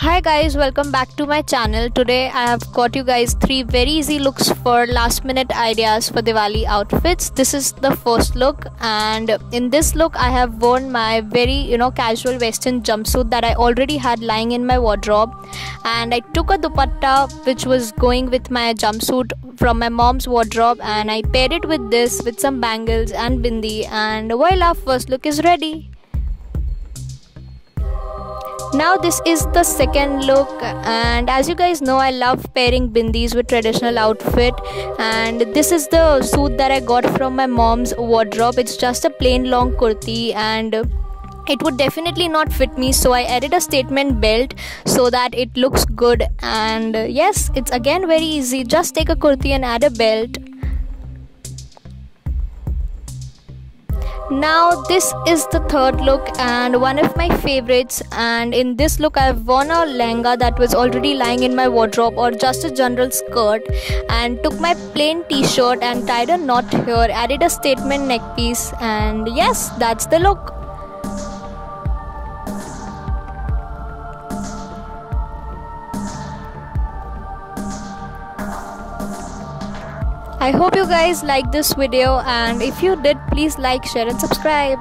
Hi guys, welcome back to my channel. Today I have got you guys three very easy looks for last minute ideas for Diwali outfits. This is the first look and in this look I have worn my very you know casual western jumpsuit that I already had lying in my wardrobe and I took a dupatta which was going with my jumpsuit from my mom's wardrobe and I paired it with this with some bangles and bindi and voila first look is ready now this is the second look and as you guys know i love pairing bindis with traditional outfit and this is the suit that i got from my mom's wardrobe. It's just a plain long kurti and it would definitely not fit me so i added a statement belt so that it looks good. And yes it's again very easy. Just take a kurti and add a belt now this is the third look and one of my favorites. And in this look i've worn a lehenga that was already lying in my wardrobe or just a general skirt and took my plain t-shirt and tied a knot here added a statement neck piece and yes that's the look I hope you guys like this video and if you did please like share and subscribe